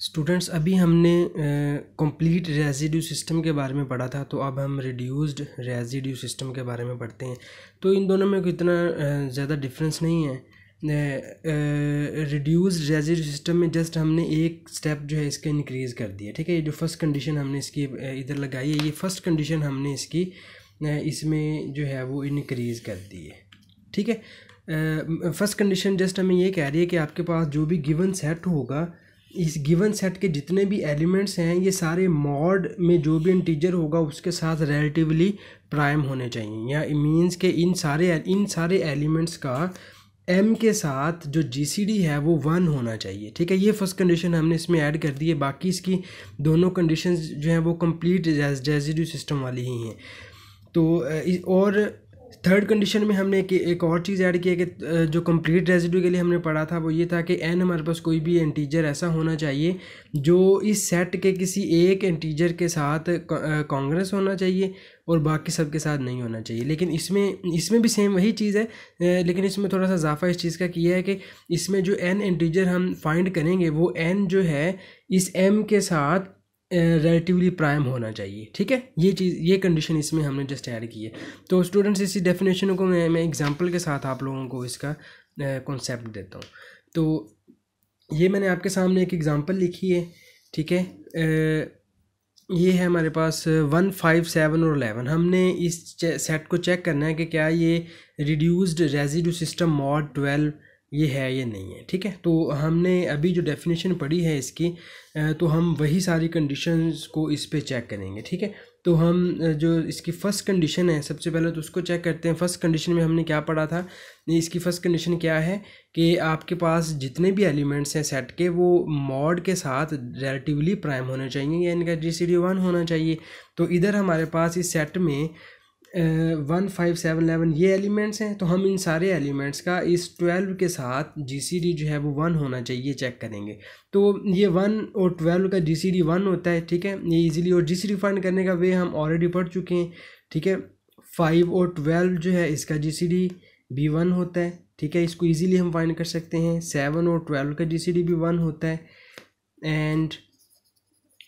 Students, अभी हमने complete residue system के बारे में पढ़ा था तो अब हम रिड्यूस्ड रेजिड्यू सिस्टम के बारे में पढ़ते हैं। तो इन दोनों में इतना ज़्यादा डिफरेंस नहीं है। रिड्यूस्ड रेजिड्यू सिस्टम में जस्ट हमने एक स्टेप जो है इसका इंक्रीज़ कर दिया, ठीक है? ये जो फ़र्स्ट कंडीशन हमने इसकी इधर लगाई है, ये फ़र्स्ट कंडीशन हमने इसकी इसमें जो है वो इनक्रीज़ कर दी है, ठीक है? फ़र्स्ट कंडीशन जस्ट हमें ये कह रही है कि आपके पास जो भी गिवन सेट होगा इस गिवन सेट के जितने भी एलिमेंट्स हैं, ये सारे मॉड में जो भी इंटीजर होगा, उसके साथ रिलेटिवली प्राइम होने चाहिए। या मीन्स के इन सारे इन सारे एलिमेंट्स का एम के साथ जो जीसीडी है, वो वन होना चाहिए। ठीक है, ये फ़र्स्ट कंडीशन हमने इसमें ऐड कर दी है। बाकी इसकी दोनों कंडीशंस जो हैं, वो कंप्लीट रेजिड्यू सिस्टम वाली ही हैं। तो और थर्ड कंडीशन में हमने एक, एक और चीज़ ऐड की है कि जो कंप्लीट रेजिड्यू के लिए हमने पढ़ा था वो ये था कि एन हमारे पास कोई भी इंटीजर ऐसा होना चाहिए जो इस सेट के किसी एक इंटीजर के साथ कांग्रेस होना चाहिए और बाकी सब के साथ नहीं होना चाहिए। लेकिन इसमें इसमें भी सेम वही चीज़ है लेकिन इसमें थोड़ा सा इजाफा इस चीज़ का किया है कि इसमें जो एन इंटीजर हम फाइंड करेंगे वो एन जो है इस एम के साथ रिलेटिवली प्राइम होना चाहिए, ठीक है? ये चीज़, ये कंडीशन इसमें हमने जस्ट ऐड की है। तो स्टूडेंट्स इसी डेफिनेशन को मैं मैं एग्जांपल के साथ आप लोगों को इसका कॉन्सेप्ट देता हूँ। तो ये मैंने आपके सामने एक एग्ज़ाम्पल लिखी है, ठीक है? ये है हमारे पास वन फाइव सेवन और अलेवन हमने इस सेट को चेक करना है कि क्या ये reduced residue system mod twelve ये है या नहीं है, ठीक है? तो हमने अभी जो डेफिनेशन पढ़ी है इसकी तो हम वही सारी कंडीशंस को इस पर चेक करेंगे, ठीक है? तो हम जो इसकी फ़र्स्ट कंडीशन है, सबसे पहले तो उसको चेक करते हैं। फ़र्स्ट कंडीशन में हमने क्या पढ़ा था? इसकी फ़र्स्ट कंडीशन क्या है कि आपके पास जितने भी एलिमेंट्स हैं सेट के, वो मॉड के साथ रिलेटिवली प्राइम होने चाहिए या इनका जी सी डी वन होना चाहिए। तो इधर हमारे पास इस सेट में वन फाइव सेवन एलेवन ये एलिमेंट्स हैं तो हम इन सारे एलिमेंट्स का इस ट्वेल्व के साथ जी सी डी जो है वो वन होना चाहिए, चेक करेंगे। तो ये वन और ट्वेल्व का जी सी डी वन होता है, ठीक है? ये इजीली और जी सी डी फाइंड करने का वे हम ऑलरेडी पढ़ चुके हैं, ठीक है? फाइव और ट्वेल्व जो है, इसका जी सी डी भी वन होता है, ठीक है? इसको ईजिली हम फाइंड कर सकते हैं। सेवन और ट्वेल्व का जी सी डी भी वन होता है एंड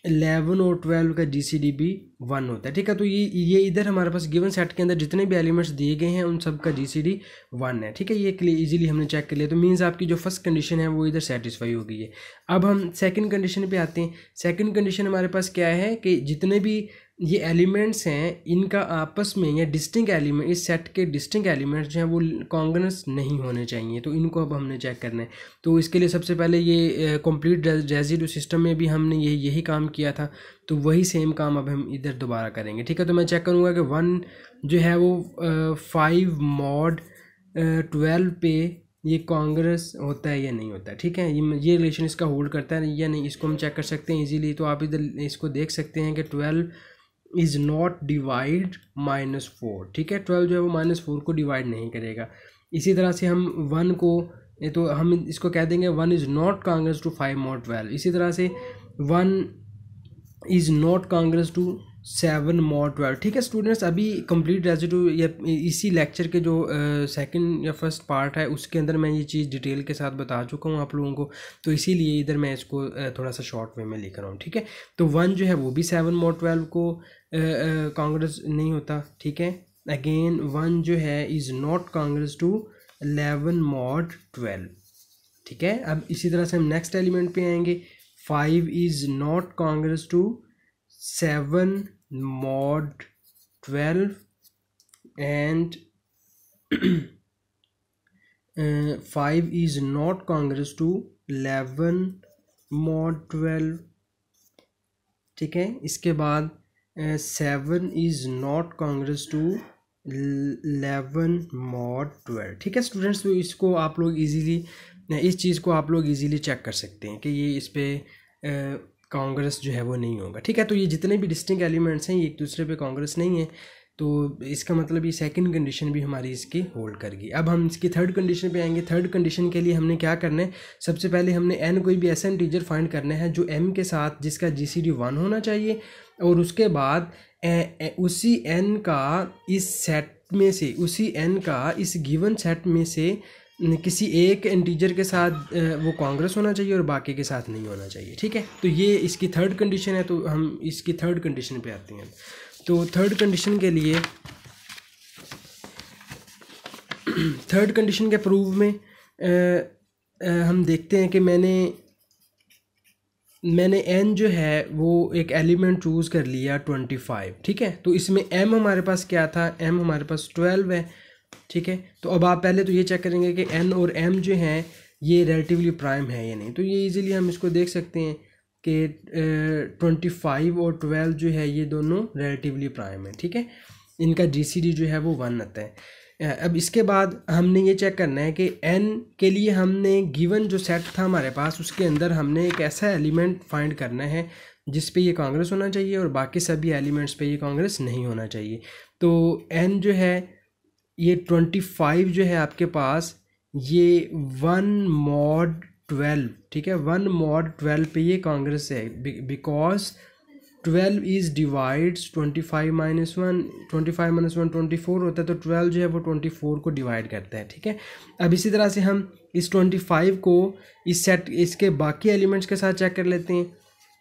एलेवन और ट्वेल्व का जी सी डी भी वन होता है। ठीक है तो ये ये इधर हमारे पास गिवन सेट के अंदर जितने भी एलिमेंट्स दिए गए हैं, उन सब का जी सी डी वन है। ठीक है, ये इजीली हमने चेक कर लिया। तो मीन्स आपकी जो फ़र्स्ट कंडीशन है, वो इधर सेटिस्फाई हो गई है। अब हम सेकंड कंडीशन पे आते हैं। सेकंड कंडीशन हमारे पास क्या है कि जितने भी ये एलिमेंट्स हैं, इनका आपस में या डिस्टिंग एलिमेंट इस सेट के डिस्टिंग एलिमेंट्स जो हैं, वो कॉन्गनस नहीं होने चाहिए तो इनको अब हमने चेक करना है। तो इसके लिए सबसे पहले ये कंप्लीट रेजिडू सिस्टम में भी हमने ये, यही काम किया था तो वही सेम काम अब हम इधर दोबारा करेंगे। ठीक है तो मैं चेक करूँगा कि वन जो है वो फाइव मॉड ट्वेल्व पे ये कांग्रेस होता है या नहीं होता है। ठीक है, ये ये रिलेशन इसका होल्ड करता है या नहीं, इसको हम चेक कर सकते हैं इजीली तो आप इधर इसको देख सकते हैं कि twelve is not divide minus four ठीक है? ट्वेल्व जो है वो माइनस फोर को डिवाइड नहीं करेगा। इसी तरह से हम वन को तो हम इसको कह देंगे one is not congruent to five mod twelve इसी तरह से one is not congruent to seven mod twelve ठीक है स्टूडेंट्स अभी कंप्लीट रेजिडू या इसी लेक्चर के जो सेकंड या फ़र्स्ट पार्ट है, उसके अंदर मैं ये चीज़ डिटेल के साथ बता चुका हूँ आप लोगों को। तो इसीलिए इधर मैं इसको थोड़ा सा शॉर्ट वे में लिख रहा हूँ ठीक है? तो वन जो है वो भी सेवन मोर ट्वेल्व को कांग्रेस नहीं होता ठीक है? अगेन वन जो है is not congruent to eleven mod twelve ठीक है? अब इसी तरह से हम नेक्स्ट एलिमेंट पे आएँगे। Five is not congruent to seven 12 and uh, 5 is not congruous to 11 mod 12 ठीक है? इसके बाद seven is not congruent to eleven mod twelve ठीक है स्टूडेंट्स तो इसको आप लोग इजीली इस चीज़ को आप लोग इजीली चेक कर सकते हैं कि ये इस पर कांग्रेस जो है वो नहीं होगा। ठीक है तो ये जितने भी डिस्टिंग एलिमेंट्स हैं, ये एक दूसरे पे कांग्रेस नहीं है। तो इसका मतलब ये सेकंड कंडीशन भी हमारी इसकी होल्ड करेगी। अब हम इसकी थर्ड कंडीशन पे आएँगे। थर्ड कंडीशन के लिए हमने क्या करना है? सबसे पहले हमने एन कोई भी ऐसा इंटीजर फाइंड करना है जो एम के साथ जिसका जी सी डी वन होना चाहिए और उसके बाद ए, ए, उसी एन का इस सेट में से उसी एन का इस गिवन सेट में से किसी एक इंटीजर के साथ वो कांग्रेस होना चाहिए और बाकी के साथ नहीं होना चाहिए। ठीक है? तो ये इसकी थर्ड कंडीशन है तो हम इसकी थर्ड कंडीशन पे आते हैं। तो थर्ड कंडीशन के लिए थर्ड कंडीशन के प्रूव में आ, आ, हम देखते हैं कि मैंने मैंने एन जो है वो एक एलिमेंट चूज़ कर लिया ट्वेंटी फाइव ठीक है? तो इसमें एम हमारे पास क्या था? एम हमारे पास ट्वेल्व है ठीक है? तो अब आप पहले तो ये चेक करेंगे कि एन और एम जो हैं ये रिलेटिवली प्राइम है या नहीं? तो ये इजीली हम इसको देख सकते हैं। कि ट्वेंटी फाइव और ट्वेल्व जो है, ये दोनों रिलेटिवली प्राइम है, ठीक है? इनका जीसीडी जो है वो वन आता है। अब इसके बाद हमने ये चेक करना है कि एन के लिए हमने गिवन जो सेट था हमारे पास, उसके अंदर हमने एक ऐसा एलिमेंट फाइंड करना है, जिस पे ये कांग्रेस होना चाहिए और बाकी सभी एलिमेंट्स पे ये कांग्रेस नहीं होना चाहिए। तो एन जो है, ये ट्वेंटी फाइव जो है आपके पास, ये वन मॉड ट्वेल्व, ठीक है? वन मॉड ट्वेल्व पे ये कांग्रेस है। Because twelve is divides twenty five minus one twenty five minus one twenty four होता है तो ट्वेल्व जो है वो ट्वेंटी फोर को डिवाइड करता है, ठीक है? अब इसी तरह से हम इस ट्वेंटी फाइव को इस सेट इसके बाकी एलिमेंट्स के साथ चेक कर लेते हैं।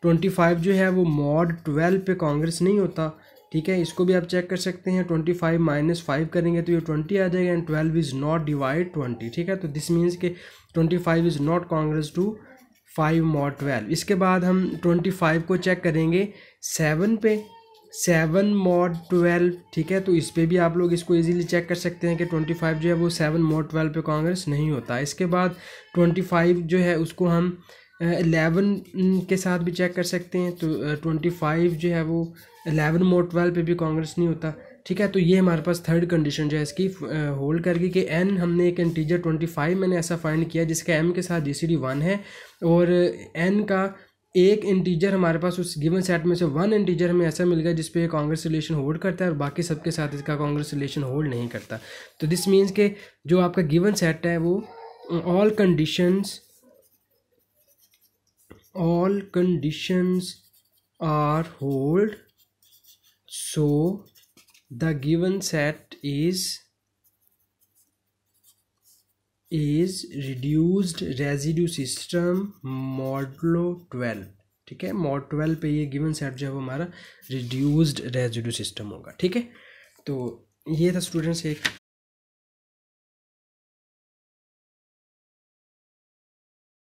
ट्वेंटी फाइव जो है वो मॉड ट्वेल्व पे कांग्रेस नहीं होता, ठीक है? इसको भी आप चेक कर सकते हैं। ट्वेंटी फाइव माइनस फाइव करेंगे तो ये ट्वेंटी आ जाएगा and twelve is not divide twenty ठीक है? तो दिस मीन्स के twenty five is not congruent to five mod twelve इसके बाद हम ट्वेंटी फाइव को चेक करेंगे। सेवन पे सेवन मॉड ट्वेल्व ठीक है? तो इस पर भी आप लोग इसको इजीली चेक कर सकते हैं कि ट्वेंटी फाइव जो है वो सेवन मॉड ट्वेल्व पे कांग्रेस नहीं होता। इसके बाद ट्वेंटी फाइव जो है उसको हम एलेवन के साथ भी चेक कर सकते हैं। तो ट्वेंटी फाइव जो है वो एलेवन मोड ट्वेल्व पे भी कांग्रेस नहीं होता। ठीक है तो ये हमारे पास थर्ड कंडीशन जो है इसकी होल्ड कर गई कि एन हमने एक इंटीजर ट्वेंटी फाइव मैंने ऐसा फाइंड किया जिसका एम के साथ जी सी डी वन है और एन का एक इंटीजर हमारे पास उस गिवन सेट में से वन इंटीजर हमें ऐसा मिल गया जिस पे कांग्रेस रिलेशन होल्ड करता है और बाकी सबके साथ इसका कांग्रेस रिलेशन होल्ड नहीं करता। तो दिस मीन्स के जो आपका गिवन सेट है वो all conditions all conditions are hold so the given set is is reduced residue system modulo 12 ठीक है? मॉड ट्वेल्व पे ये गिवन सेट जो है वो हमारा रिड्यूस्ड रेजिड्यू सिस्टम होगा। ठीक है? तो ये था स्टूडेंट्स एक